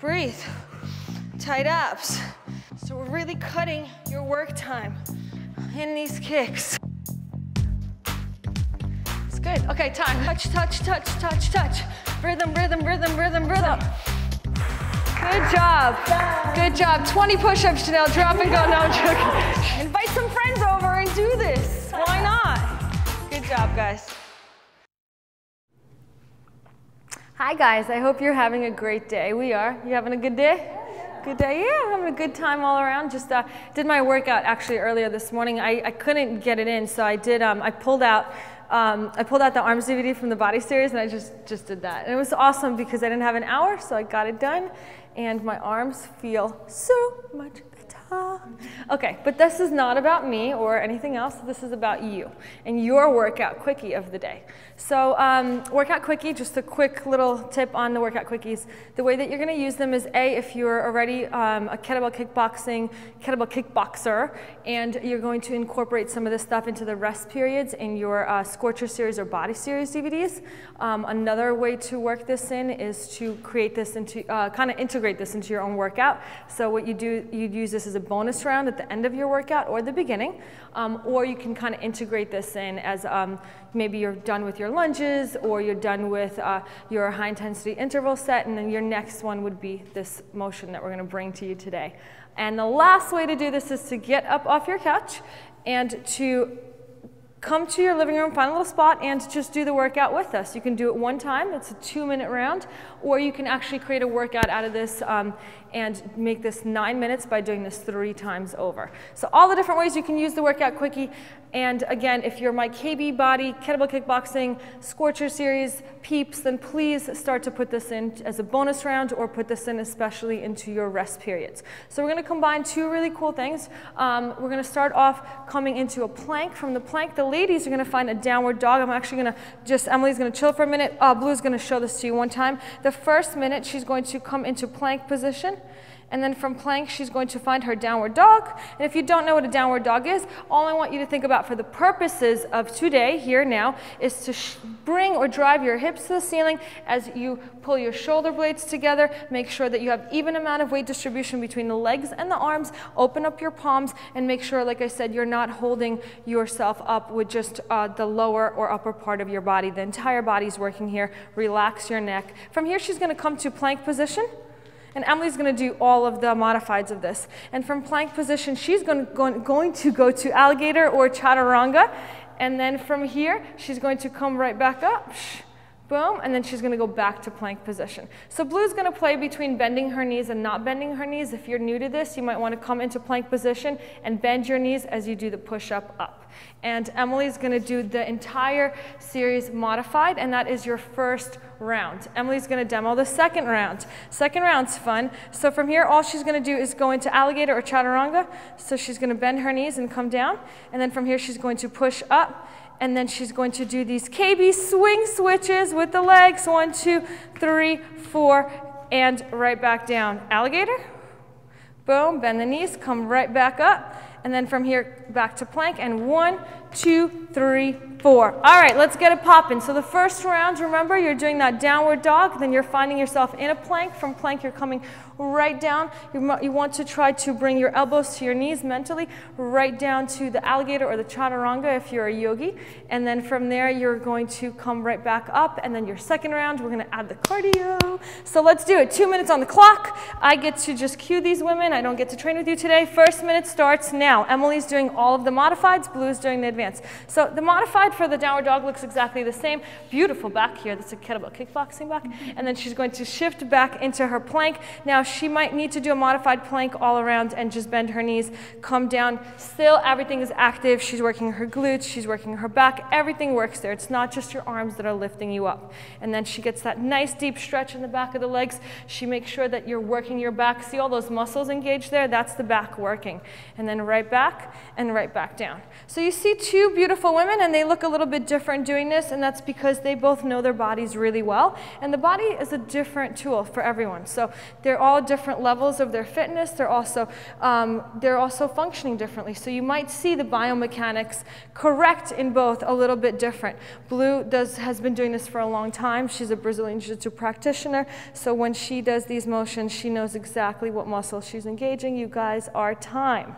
Breathe. Tight abs. So we're really cutting your work time in these kicks. It's good. Okay, time. Touch, touch, touch, touch, touch. Rhythm, rhythm, rhythm, rhythm, rhythm. Good job. Good job. 20 push-ups, Chanel. Drop and go. No, I'm joking. Invite some friends over and do this. Why not? Good job, guys. Hi, guys. I hope you're having a great day. We are. You having a good day? Good day. Yeah, having a good time all around. Just uh, did my workout actually earlier this morning. I, I couldn't get it in, so I did. Um, I pulled out. Um, I pulled out the arms DVD from the body series, and I just just did that. And it was awesome because I didn't have an hour, so I got it done, and my arms feel so much Okay, but this is not about me or anything else. This is about you and your workout quickie of the day. So um, workout quickie, just a quick little tip on the workout quickies. The way that you're going to use them is A, if you're already um, a kettlebell kickboxing, kettlebell kickboxer, and you're going to incorporate some of this stuff into the rest periods in your uh, Scorcher series or Body series DVDs. Um, another way to work this in is to create this into, uh, kind of integrate this into your own workout. So what you do, you'd use this as a bonus round at the end of your workout or the beginning, um, or you can kind of integrate this in as um, maybe you're done with your lunges or you're done with uh, your high intensity interval set, and then your next one would be this motion that we're going to bring to you today. And the last way to do this is to get up off your couch and to come to your living room, find a little spot, and just do the workout with us. You can do it one time, it's a two minute round, or you can actually create a workout out of this um, and make this nine minutes by doing this three times over. So all the different ways you can use the workout quickie. And again, if you're my KB body, kettlebell kickboxing, Scorcher series peeps, then please start to put this in as a bonus round or put this in especially into your rest periods. So we're gonna combine two really cool things. Um, we're gonna start off coming into a plank. From the plank, the ladies are gonna find a downward dog. I'm actually gonna just, Emily's gonna chill for a minute. Uh, Blue's gonna show this to you one time. The first minute, she's going to come into plank position. And then from plank, she's going to find her downward dog. And if you don't know what a downward dog is, all I want you to think about for the purposes of today, here now, is to bring or drive your hips to the ceiling as you pull your shoulder blades together. Make sure that you have even amount of weight distribution between the legs and the arms. Open up your palms and make sure, like I said, you're not holding yourself up with just uh, the lower or upper part of your body. The entire body is working here. Relax your neck. From here, she's going to come to plank position. And Emily's going to do all of the modifieds of this. And from plank position, she's going to, going, going to go to alligator or chaturanga. And then from here, she's going to come right back up. Boom, and then she's gonna go back to plank position. So Blue's gonna play between bending her knees and not bending her knees. If you're new to this, you might wanna come into plank position and bend your knees as you do the push-up up. And Emily's gonna do the entire series modified, and that is your first round. Emily's gonna demo the second round. Second round's fun. So from here, all she's gonna do is go into alligator or chaturanga. So she's gonna bend her knees and come down. And then from here, she's going to push up and then she's going to do these KB swing switches with the legs. One, two, three, four, and right back down. Alligator. Boom, bend the knees, come right back up. And then from here, back to plank. And one, two, three, four. All right, let's get it popping. So the first round, remember, you're doing that downward dog. Then you're finding yourself in a plank. From plank, you're coming right down. You, you want to try to bring your elbows to your knees mentally, right down to the alligator or the chaturanga if you're a yogi. And then from there, you're going to come right back up. And then your second round, we're going to add the cardio. So let's do it. Two minutes on the clock. I get to just cue these women. I don't get to train with you today. First minute starts now. Emily's doing all of the modifieds. Blue's doing the advanced. So the modified for the downward dog looks exactly the same. Beautiful back here. That's a kettlebell kickboxing back. And then she's going to shift back into her plank. Now she might need to do a modified plank all around and just bend her knees, come down. Still, everything is active. She's working her glutes, she's working her back. Everything works there. It's not just your arms that are lifting you up. And then she gets that nice deep stretch in the back of the legs. She makes sure that you're working your back. See all those muscles engaged there? That's the back working. And then right back and right back down. So you see two beautiful women, and they look a little bit different doing this, and that's because they both know their bodies really well. And the body is a different tool for everyone. So they're all different levels of their fitness. They're also, um, they're also functioning differently. So you might see the biomechanics correct in both a little bit different. Blue does, has been doing this for a long time. She's a Brazilian Jiu-Jitsu practitioner. So when she does these motions, she knows exactly what muscle she's engaging. You guys are time.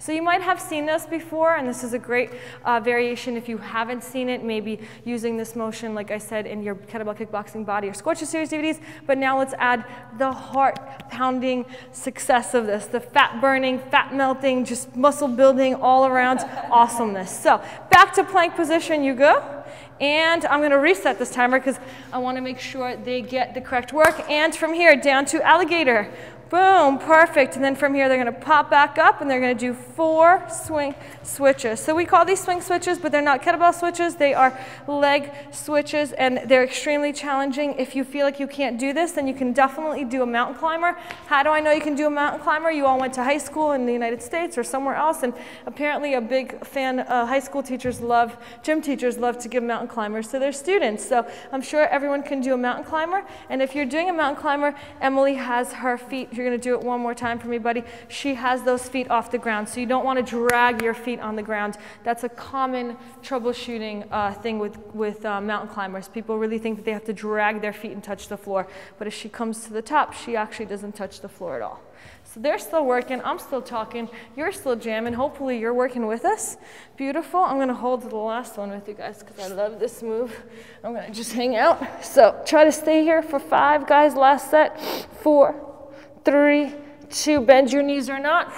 So you might have seen this before, and this is a great uh, variation if you haven't seen it, maybe using this motion, like I said, in your kettlebell kickboxing body or Scorcher Series DVDs. But now let's add the heart pounding success of this, the fat burning, fat melting, just muscle building all around awesomeness. So back to plank position you go. And I'm going to reset this timer because I want to make sure they get the correct work. And from here down to alligator. Boom, perfect. And then from here, they're going to pop back up and they're going to do four swing switches. So we call these swing switches, but they're not kettlebell switches. They are leg switches and they're extremely challenging. If you feel like you can't do this, then you can definitely do a mountain climber. How do I know you can do a mountain climber? You all went to high school in the United States or somewhere else, and apparently a big fan, uh, high school teachers love, gym teachers love to give mountain climbers to their students. So I'm sure everyone can do a mountain climber. And if you're doing a mountain climber, Emily has her feet you're going to do it one more time for me, buddy. She has those feet off the ground, so you don't want to drag your feet on the ground. That's a common troubleshooting uh, thing with, with uh, mountain climbers. People really think that they have to drag their feet and touch the floor, but if she comes to the top, she actually doesn't touch the floor at all. So they're still working, I'm still talking, you're still jamming. Hopefully you're working with us. Beautiful. I'm gonna hold the last one with you guys because I love this move. I'm gonna just hang out. So try to stay here for five, guys. Last set. Four, three, two, bend your knees or not.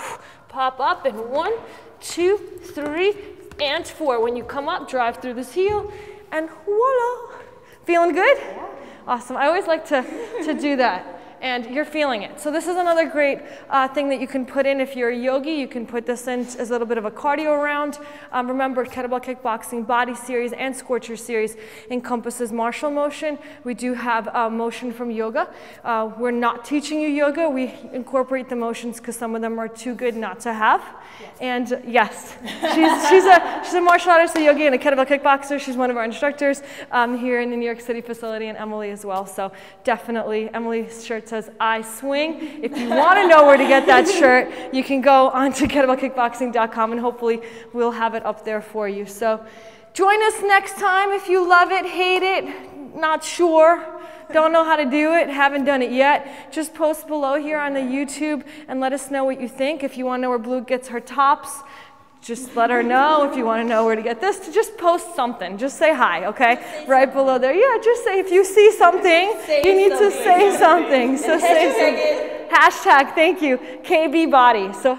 Pop up and one, two, three, and four. When you come up, drive through this heel and voila. Feeling good? Awesome. I always like to, to do that and you're feeling it. So this is another great uh, thing that you can put in if you're a yogi. You can put this in as a little bit of a cardio round. Um, remember, kettlebell kickboxing body series and scorcher series encompasses martial motion. We do have uh, motion from yoga. Uh, we're not teaching you yoga. We incorporate the motions because some of them are too good not to have. Yes. And yes, she's, she's, a, she's a martial artist, a yogi, and a kettlebell kickboxer. She's one of our instructors um, here in the New York City facility, and Emily as well. So definitely, Emily's shirt says I swing. If you want to know where to get that shirt, you can go onto kettlebellkickboxing.com and hopefully we'll have it up there for you. So join us next time if you love it, hate it, not sure, don't know how to do it, haven't done it yet. Just post below here on the YouTube and let us know what you think. If you want to know where Blue gets her tops, just let her know if you want to know where to get this. To just post something. Just say hi, okay? Say right below there. Yeah, just say if you see something, say you need something. to say something. So say something. Hashtag, thank you, KB Body. So